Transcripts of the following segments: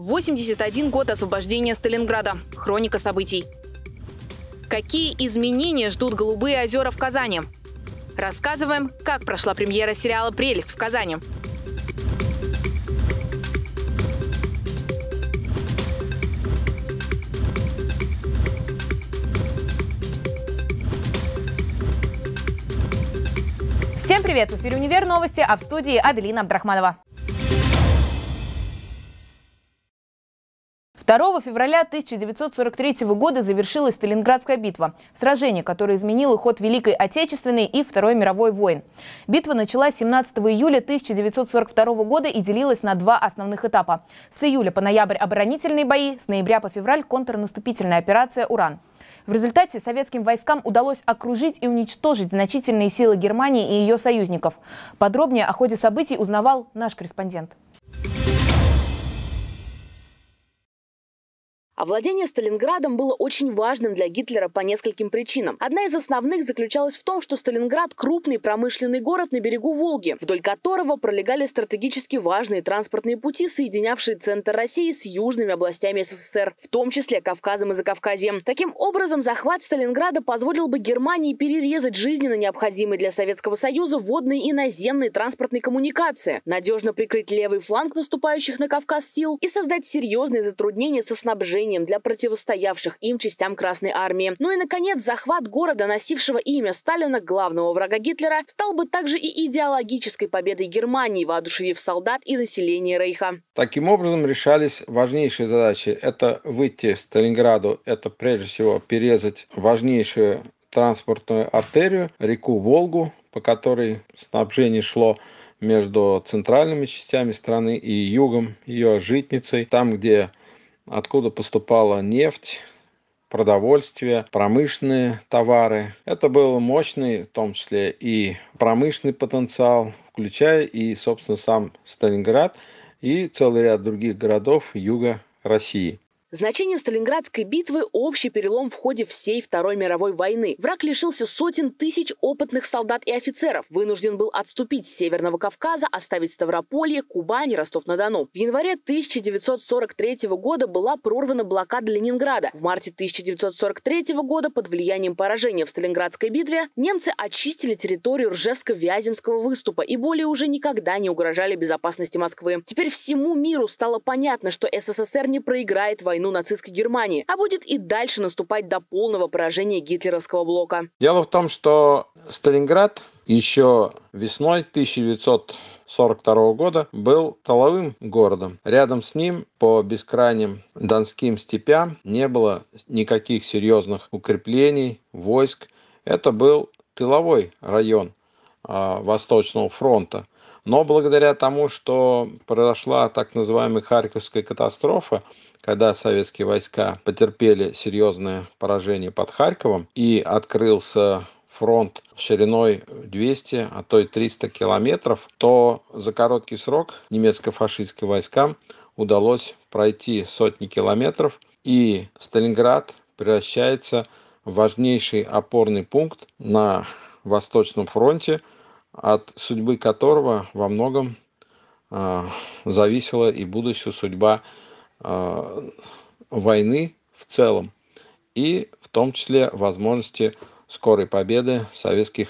81 год освобождения Сталинграда. Хроника событий. Какие изменения ждут «Голубые озера» в Казани? Рассказываем, как прошла премьера сериала «Прелесть» в Казани. Всем привет! В эфире «Универ новости», а в студии Аделина Абдрахманова. 2 февраля 1943 года завершилась Сталинградская битва. Сражение, которое изменило ход Великой Отечественной и Второй мировой войн. Битва началась 17 июля 1942 года и делилась на два основных этапа. С июля по ноябрь оборонительные бои, с ноября по февраль контрнаступительная операция «Уран». В результате советским войскам удалось окружить и уничтожить значительные силы Германии и ее союзников. Подробнее о ходе событий узнавал наш корреспондент. Овладение Сталинградом было очень важным для Гитлера по нескольким причинам. Одна из основных заключалась в том, что Сталинград – крупный промышленный город на берегу Волги, вдоль которого пролегали стратегически важные транспортные пути, соединявшие центр России с южными областями СССР, в том числе Кавказом и Закавказьем. Таким образом, захват Сталинграда позволил бы Германии перерезать жизненно необходимые для Советского Союза водные и наземные транспортные коммуникации, надежно прикрыть левый фланг наступающих на Кавказ сил и создать серьезные затруднения со снабжением вооружением для противостоявших им частям Красной Армии. Ну и, наконец, захват города, носившего имя Сталина, главного врага Гитлера, стал бы также и идеологической победой Германии, воодушевив солдат и население Рейха. Таким образом решались важнейшие задачи. Это выйти в Сталинграду, это прежде всего перерезать важнейшую транспортную артерию, реку Волгу, по которой снабжение шло между центральными частями страны и югом, ее житницей, там, где откуда поступала нефть, продовольствие, промышленные товары. Это был мощный, в том числе и промышленный потенциал, включая и, собственно, сам Сталинград и целый ряд других городов юга России. Значение Сталинградской битвы – общий перелом в ходе всей Второй мировой войны. Враг лишился сотен тысяч опытных солдат и офицеров, вынужден был отступить с Северного Кавказа, оставить Ставрополье, Кубань, Ростов-на-Дону. В январе 1943 года была прорвана блокада Ленинграда. В марте 1943 года под влиянием поражения в Сталинградской битве немцы очистили территорию Ржевско-Вяземского выступа и более уже никогда не угрожали безопасности Москвы. Теперь всему миру стало понятно, что СССР не проиграет войну войну нацистской Германии, а будет и дальше наступать до полного поражения гитлеровского блока. Дело в том, что Сталинград еще весной 1942 года был толовым городом. Рядом с ним по бескрайним донским степям не было никаких серьезных укреплений, войск. Это был тыловой район э, Восточного фронта. Но благодаря тому, что произошла так называемая Харьковская катастрофа, когда советские войска потерпели серьезное поражение под Харьковом и открылся фронт шириной 200, а то и 300 километров, то за короткий срок немецко-фашистским войскам удалось пройти сотни километров, и Сталинград превращается в важнейший опорный пункт на Восточном фронте, от судьбы которого во многом э, зависела и будущая судьба войны в целом и в том числе возможности скорой победы советских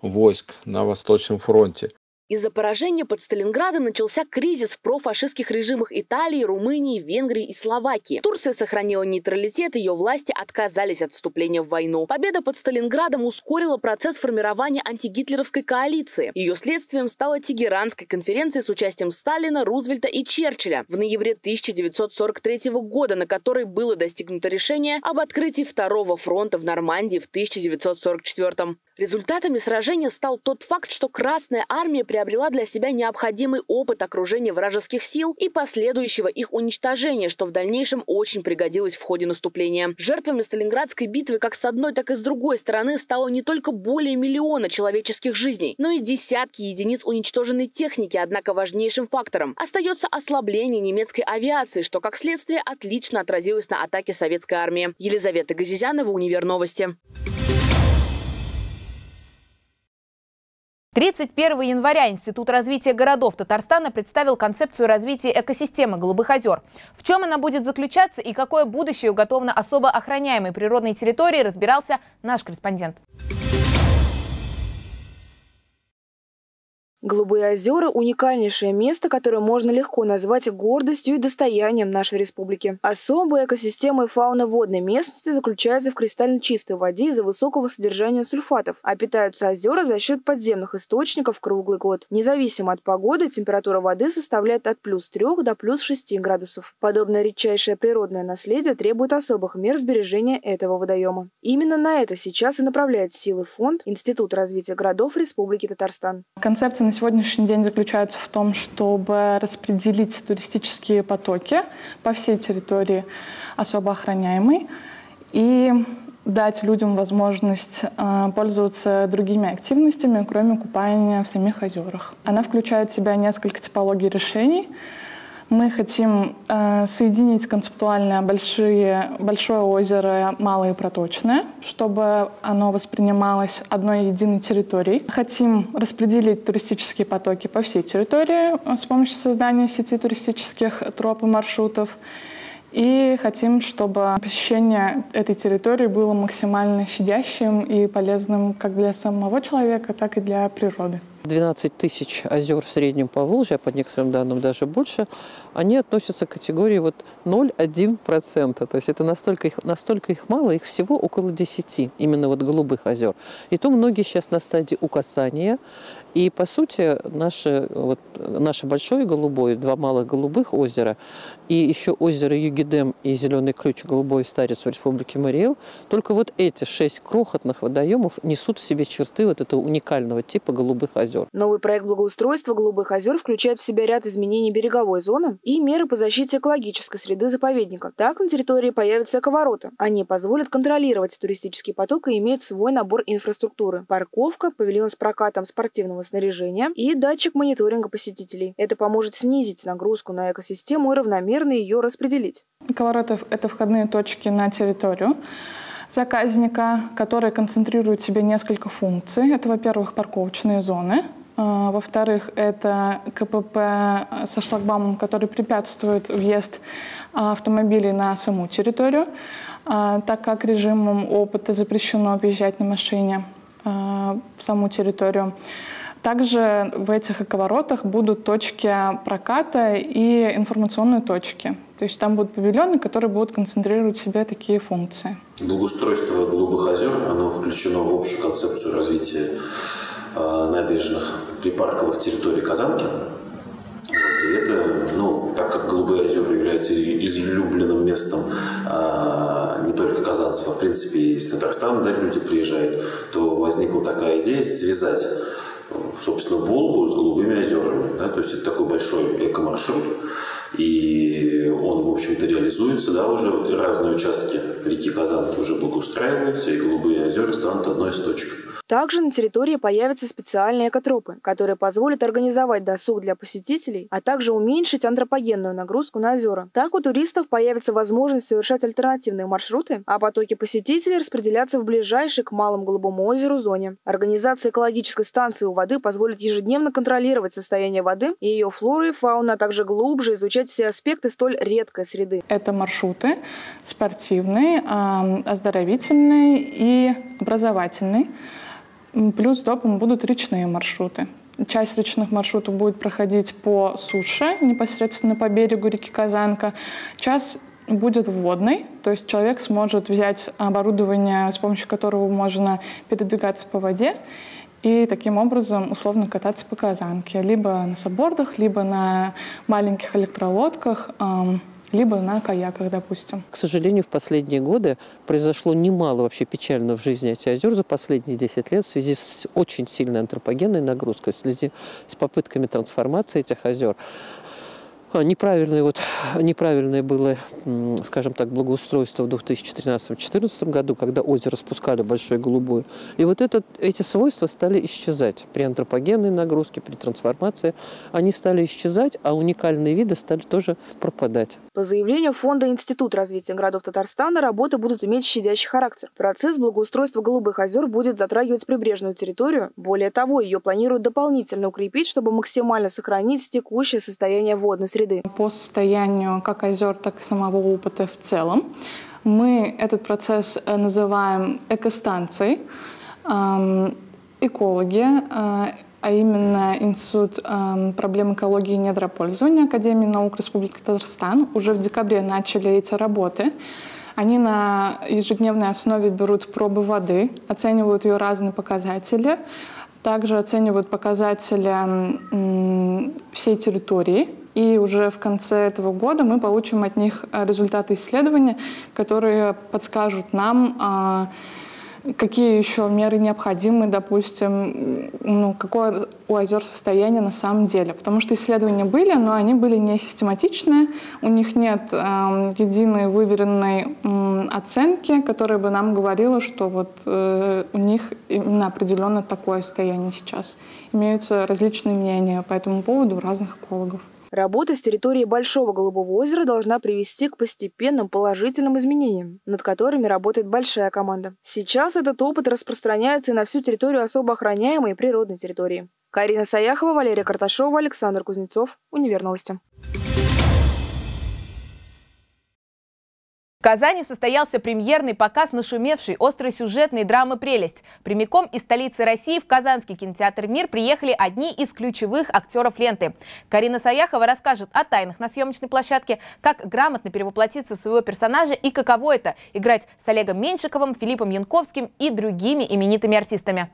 войск на Восточном фронте. Из-за поражения под Сталинградом начался кризис в профашистских режимах Италии, Румынии, Венгрии и Словакии. Турция сохранила нейтралитет, ее власти отказались от вступления в войну. Победа под Сталинградом ускорила процесс формирования антигитлеровской коалиции. Ее следствием стала Тегеранская конференция с участием Сталина, Рузвельта и Черчилля в ноябре 1943 года, на которой было достигнуто решение об открытии Второго фронта в Нормандии в 1944. Результатами сражения стал тот факт, что Красная армия приобрела для себя необходимый опыт окружения вражеских сил и последующего их уничтожения, что в дальнейшем очень пригодилось в ходе наступления. Жертвами Сталинградской битвы как с одной, так и с другой стороны стало не только более миллиона человеческих жизней, но и десятки единиц уничтоженной техники, однако важнейшим фактором остается ослабление немецкой авиации, что как следствие отлично отразилось на атаке советской армии. Елизавета Газизянова, Универ Новости. 31 января Институт развития городов Татарстана представил концепцию развития экосистемы Голубых озер. В чем она будет заключаться и какое будущее уготовано особо охраняемой природной территории, разбирался наш корреспондент. Голубые озера – уникальнейшее место, которое можно легко назвать гордостью и достоянием нашей республики. Особая экосистема и фауна водной местности заключается в кристально чистой воде из-за высокого содержания сульфатов, а питаются озера за счет подземных источников круглый год. Независимо от погоды, температура воды составляет от плюс 3 до плюс 6 градусов. Подобное редчайшее природное наследие требует особых мер сбережения этого водоема. Именно на это сейчас и направляет силы фонд Институт развития городов Республики Татарстан. Концепция сегодняшний день заключается в том, чтобы распределить туристические потоки по всей территории особо охраняемой и дать людям возможность э, пользоваться другими активностями, кроме купания в самих озерах. Она включает в себя несколько типологий решений – мы хотим э, соединить концептуально большие, большое озеро, малое и проточное, чтобы оно воспринималось одной единой территорией. Хотим распределить туристические потоки по всей территории э, с помощью создания сети туристических троп и маршрутов. И хотим, чтобы посещение этой территории было максимально щадящим и полезным как для самого человека, так и для природы. 12 тысяч озер в среднем по Волжье, а по некоторым данным даже больше, они относятся к категории вот 0,1%. То есть это настолько их, настолько их мало, их всего около 10, именно вот голубых озер. И то многие сейчас на стадии укасания. И, по сути, наше, вот, наше большое голубое, два малых голубых озера, и еще озеро Югидем и Зеленый ключ, голубой старец в Республике Мариэл, только вот эти шесть крохотных водоемов несут в себе черты вот этого уникального типа голубых озер. Новый проект благоустройства голубых озер включает в себя ряд изменений береговой зоны и меры по защите экологической среды заповедника. Так на территории появятся эковорота. Они позволят контролировать туристический поток и имеют свой набор инфраструктуры. Парковка, павильон с прокатом спортивного снаряжения и датчик мониторинга посетителей. Это поможет снизить нагрузку на экосистему и равномерно ее распределить. Эковороты – это входные точки на территорию заказника, которые концентрируют в себе несколько функций. Это, во-первых, парковочные зоны, во-вторых, это КПП со шлагбаумом, который препятствует въезд автомобилей на саму территорию, а, так как режимом опыта запрещено объезжать на машине а, саму территорию. Также в этих эковоротах будут точки проката и информационные точки. То есть там будут павильоны, которые будут концентрировать в себе такие функции. Благоустройство Голубых озер, оно включено в общую концепцию развития набережных припарковых территорий Казанки. Вот, и это, ну, так как Голубые озера являются излюбленным местом а, не только казанцев, а в принципе из Татарстана да, люди приезжают, то возникла такая идея связать собственно, Волгу с Голубыми озерами. Да? То есть это такой большой экомаршрут, и он, в общем-то, реализуется, да, уже разные участки реки Казанки уже благоустраиваются, и Голубые озера станут одной из точек. Также на территории появятся специальные экотропы, которые позволят организовать досуг для посетителей, а также уменьшить антропогенную нагрузку на озера. Так у туристов появится возможность совершать альтернативные маршруты, а потоки посетителей распределяться в ближайшей к Малому Голубому озеру зоне. Организация экологической станции у воды позволит ежедневно контролировать состояние воды и ее флоры и фауны, а также глубже изучать все аспекты столь редкой среды. Это маршруты спортивные, оздоровительные и образовательные. Плюс допом будут речные маршруты. Часть речных маршрутов будет проходить по суше, непосредственно по берегу реки Казанка. Часть будет водной, то есть человек сможет взять оборудование, с помощью которого можно передвигаться по воде, и таким образом условно кататься по Казанке, либо на саббордах, либо на маленьких электролодках либо на каяках, допустим. К сожалению, в последние годы произошло немало вообще печально в жизни этих озер за последние 10 лет в связи с очень сильной антропогенной нагрузкой, в связи с попытками трансформации этих озер. А, неправильное, вот, неправильное было, скажем так, благоустройство в 2013-2014 году, когда озеро спускали большое голубое. И вот этот, эти свойства стали исчезать при антропогенной нагрузке, при трансформации. Они стали исчезать, а уникальные виды стали тоже пропадать. По заявлению Фонда Институт развития городов Татарстана, работы будут иметь щадящий характер. Процесс благоустройства Голубых озер будет затрагивать прибрежную территорию. Более того, ее планируют дополнительно укрепить, чтобы максимально сохранить текущее состояние водной среды. По состоянию как озер, так и самого опыта в целом мы этот процесс э, называем экостанцией. Эм, экологи, э, а именно Институт эм, проблем экологии и недропользования Академии наук Республики Татарстан уже в декабре начали эти работы. Они на ежедневной основе берут пробы воды, оценивают ее разные показатели, также оценивают показатели всей территории. И уже в конце этого года мы получим от них э, результаты исследования, которые подскажут нам, а, какие еще меры необходимы, допустим, ну, какое у озер состояние на самом деле. Потому что исследования были, но они были не систематичные, у них нет э, единой выверенной э, оценки, которая бы нам говорила, что вот э, у них именно определенно такое состояние сейчас. Имеются различные мнения по этому поводу у разных экологов. Работа с территории Большого Голубого озера должна привести к постепенным положительным изменениям, над которыми работает большая команда. Сейчас этот опыт распространяется и на всю территорию особо охраняемой природной территории. Карина Саяхова, Валерия Карташова, Александр Кузнецов. Универ новости. Казани состоялся премьерный показ нашумевшей остросюжетной драмы «Прелесть». Прямиком из столицы России в Казанский кинотеатр «Мир» приехали одни из ключевых актеров ленты. Карина Саяхова расскажет о тайнах на съемочной площадке, как грамотно перевоплотиться в своего персонажа и каково это – играть с Олегом Меньшиковым, Филиппом Янковским и другими именитыми артистами.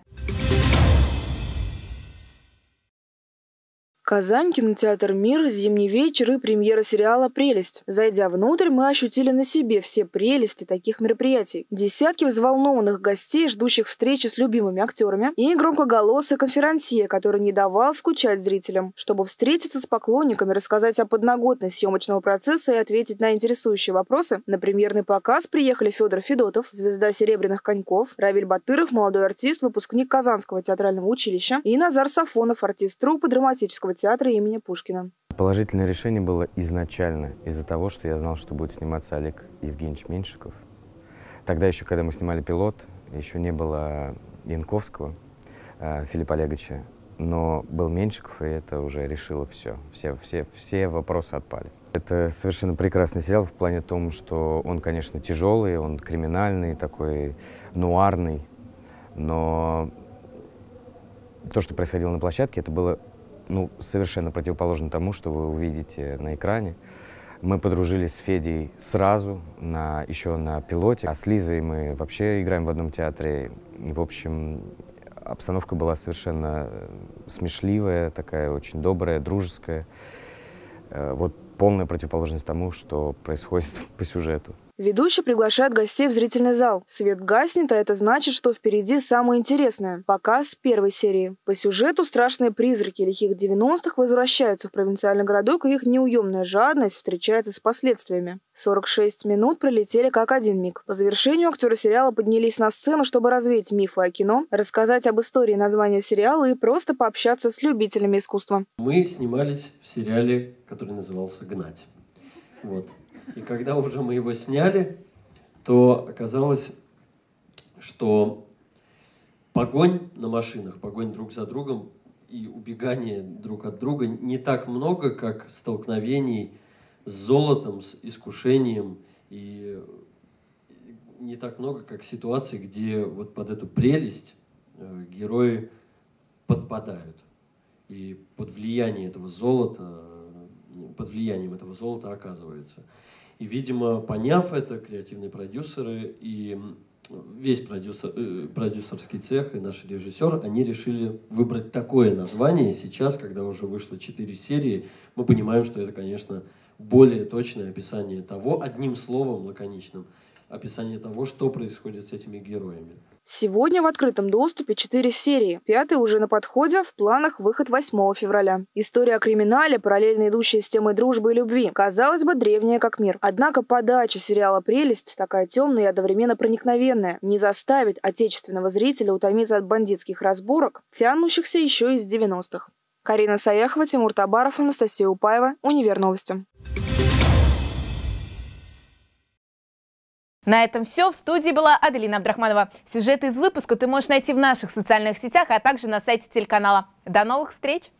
Казань, кинотеатр «Мир», зимний вечер и премьера сериала «Прелесть». Зайдя внутрь, мы ощутили на себе все прелести таких мероприятий. Десятки взволнованных гостей, ждущих встречи с любимыми актерами, и громкоголосый конферансье, который не давал скучать зрителям. Чтобы встретиться с поклонниками, рассказать о подноготной съемочного процесса и ответить на интересующие вопросы, на премьерный показ приехали Федор Федотов, звезда «Серебряных коньков», Равиль Батыров, молодой артист, выпускник Казанского театрального училища, и Назар Сафонов, артист труппы драматического театра имени Пушкина. Положительное решение было изначально из-за того, что я знал, что будет сниматься Олег Евгеньевич Меньшиков. Тогда еще, когда мы снимали «Пилот», еще не было Янковского, э, Филиппа Олеговича, но был Меньшиков, и это уже решило все. Все, все, все вопросы отпали. Это совершенно прекрасный сериал в плане том, что он, конечно, тяжелый, он криминальный, такой нуарный, но то, что происходило на площадке, это было ну, совершенно противоположно тому, что вы увидите на экране. Мы подружились с Федей сразу, на, еще на пилоте. А с Лизой мы вообще играем в одном театре. В общем, обстановка была совершенно э, смешливая, такая очень добрая, дружеская. Э, вот полная противоположность тому, что происходит по сюжету. Ведущий приглашает гостей в зрительный зал. Свет гаснет, а это значит, что впереди самое интересное – показ первой серии. По сюжету страшные призраки лихих 90-х возвращаются в провинциальный городок, и их неуемная жадность встречается с последствиями. 46 минут пролетели как один миг. По завершению актеры сериала поднялись на сцену, чтобы развеять мифы о кино, рассказать об истории названия сериала и просто пообщаться с любителями искусства. Мы снимались в сериале, который назывался «Гнать». Вот. И когда уже мы его сняли, то оказалось, что погонь на машинах, погонь друг за другом и убегание друг от друга не так много, как столкновений с золотом, с искушением и не так много, как ситуаций, где вот под эту прелесть э, герои подпадают. И под влияние этого золота, под влиянием этого золота оказывается. И, видимо, поняв это, креативные продюсеры и весь продюсер, э, продюсерский цех и наш режиссер, они решили выбрать такое название. Сейчас, когда уже вышло четыре серии, мы понимаем, что это, конечно, более точное описание того, одним словом лаконичным, описание того, что происходит с этими героями. Сегодня в открытом доступе четыре серии. Пятая уже на подходе, в планах выход 8 февраля. История о криминале, параллельно идущая с темой дружбы и любви. Казалось бы, древняя как мир. Однако подача сериала «Прелесть» такая темная и одновременно проникновенная. Не заставит отечественного зрителя утомиться от бандитских разборок, тянущихся еще из 90-х. Карина Саяхова, Тимур Табаров, Анастасия Упаева. Универ новости. На этом все. В студии была Аделина Абдрахманова. Сюжеты из выпуска ты можешь найти в наших социальных сетях, а также на сайте телеканала. До новых встреч!